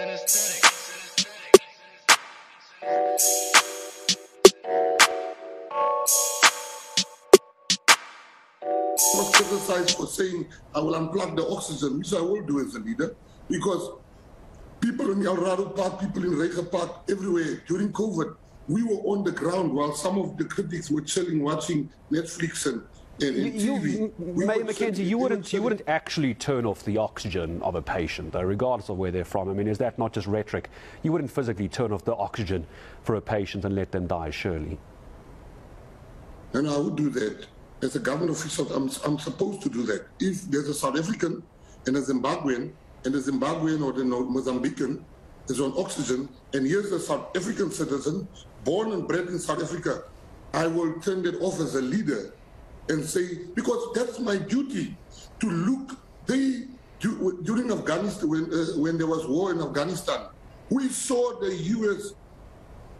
Synesthetic. was criticized for saying I will unplug the oxygen, which I will do as a leader, because people in Eldorado Park, people in Reiger Park, everywhere during COVID, we were on the ground while some of the critics were chilling, watching Netflix and, and, and You, TV. you, Mayor were Mackenzie, you wouldn't, you wouldn't actually turn off the oxygen of a patient, though, regardless of where they're from. I mean, is that not just rhetoric? You wouldn't physically turn off the oxygen for a patient and let them die, surely. And I would do that. As a government official, I'm, I'm supposed to do that. If there's a South African and a Zimbabwean, and the Zimbabwean or the Mozambican is on oxygen, and here's a South African citizen born and bred in South Africa, I will turn that off as a leader and say, because that's my duty to look. They, during Afghanistan, when, uh, when there was war in Afghanistan, we saw the U.S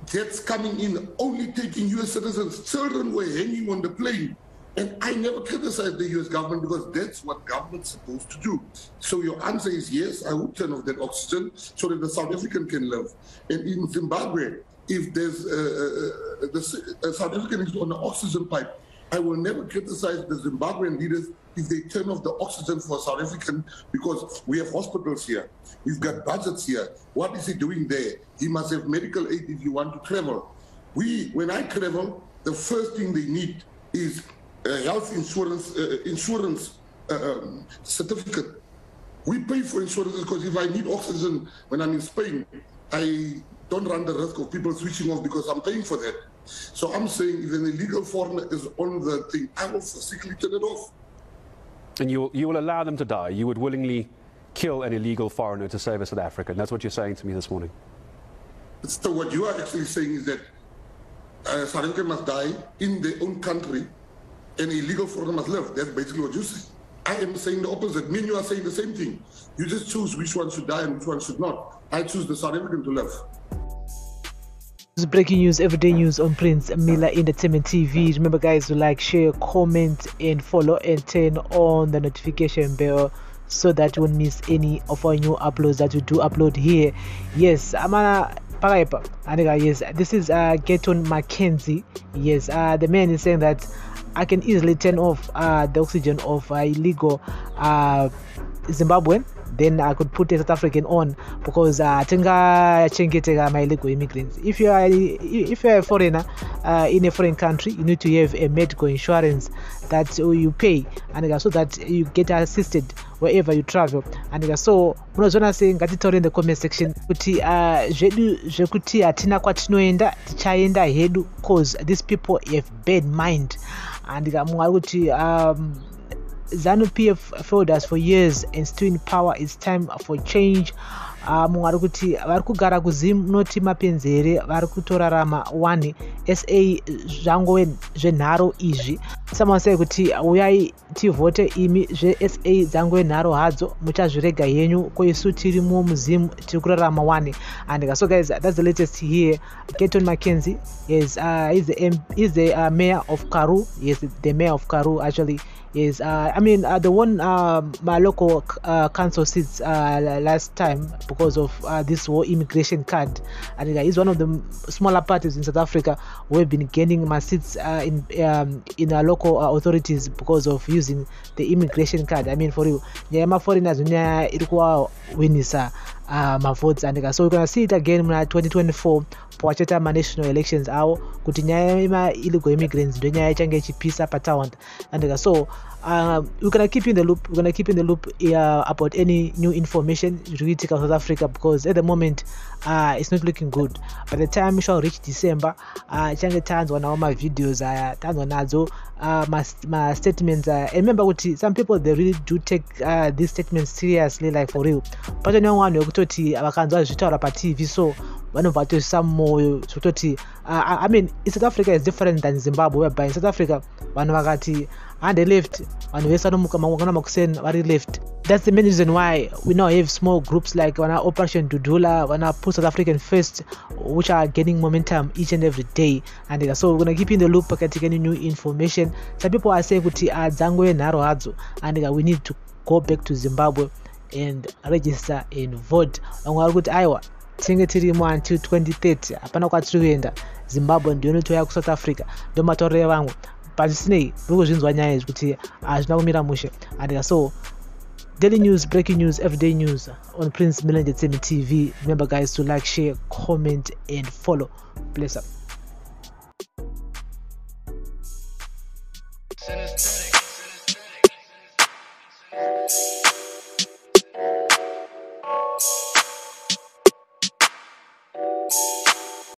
jets coming in, only taking U.S. citizens. Children were hanging on the plane. And I never criticized the U.S. government because that's what government's supposed to do. So your answer is yes, I would turn off that oxygen so that the South African can live. And in Zimbabwe, if there's uh, uh, uh, the uh, South African is on the oxygen pipe, I will never criticize the Zimbabwean leaders if they turn off the oxygen for South African because we have hospitals here. We've got budgets here. What is he doing there? He must have medical aid if you want to travel. We, when I travel, the first thing they need is a health insurance uh, insurance uh, um, certificate. We pay for insurance because if I need oxygen when I'm in Spain, I don't run the risk of people switching off because I'm paying for that. So I'm saying if an illegal foreigner is on the thing, I will physically turn it off. And you, you will allow them to die. You would willingly kill an illegal foreigner to save a South African. That's what you're saying to me this morning. So what you are actually saying is that uh, South African must die in their own country and illegal foreigner must live. That's basically what you say. I am saying the opposite. Me and you are saying the same thing. You just choose which one should die and which one should not. I choose the South African to live. Breaking news, everyday news on Prince Miller Entertainment TV. Remember, guys, to like, share, comment, and follow, and turn on the notification bell so that you won't miss any of our new uploads that we do upload here. Yes, I'm gonna. Aniga, yes, this is uh, Gayton Mackenzie. Yes, uh, the man is saying that I can easily turn off uh, the oxygen of uh, illegal uh, Zimbabwean then I could put a South African on because uh, tinga my illegal immigrants. If you are if you are a foreigner uh, in a foreign country, you need to have a medical insurance that you pay. And uh, so that you get assisted wherever you travel. And uh, so munozviona sei ngatitaure in the comment section kuti uh, zvedu zvekuti hatina kwatinoenda tichaenda hedu cause these people have bad mind. And uh, mumwe ari kuti um, ZANU PF failed us for years and still in power. It's time for change. mumwe ari kuti vari kugara kuzimu munoti mapenzere vari kutorarama one sa zvangove zvenharo izvi. Samasai kuti uyai tivhote imi zvesa dzangove nharo hadzo muchazvirega henyu. Ko isu tirimo muzimu tiri kurarama one. And so guys that's the latest here. Geton mackenzie yes uh, he's the, M- he's the uh, mayor of karu. Yes the mayor of karu actually Yes, uh, I mean uh, the one um, my local uh, council seats uh, last time because of uh, this immigration card, and uh, he's one of the smaller parties in South Africa who have been gaining my seats uh, in um, in our local uh, authorities because of using the immigration card. I mean, for you, yeah, foreigners ilikuwa winisa uh, mavotes and so we're gonna see it again muna 2024 pawachata manational elections avo kuti nyaya yemaillegal immigrants ndo nyaya ichange ichipisa patawanda and so um, we're gonna keep you in the loop. We're gonna keep in the loop uh, about any new information zviri kuitika south africa because at the moment uh, it's not looking good. By the time we shall reach december uh, change tanzwa nawo mavideos aya tanzwa nadzo uh, mastatements aya and remember some people they really do take uh, these statements seriously like for real. But pacho neumwe vanhu vekutoti vakanzwa zvitaura patv so vanobva vatozvisa mumwoyo zvekutoti uh, i mean south africa is different than zimbabwe. Whereby in south africa vanhu vakati hande left. Vanhu vese vanomukana makuseni vari left. That's the main reason why we now have small groups like vana operation dudula vana put south african first which are gaining momentum each and every day. And uh, so we're gonna keep in the loop pakatika any new information. Some people are saying kuti uh, dzangove nharo hadzo. And uh, we need to go back to zimbabwe and register and vote. Vamwe vari kuti aiwa tinge tirimo until 2030 hapana kwatiri kuenda. Zimbabwe ndiyo inotouya kusouth africa. Ndo matauriro evamwe. Pasisinei muri kuzvinzwa nyaya izvi kuti hazvina kumira mushe. And so daily news breaking news everyday news on prince milanjetsemi tv remember guys to like share comment and follow. Bless up. Sinister.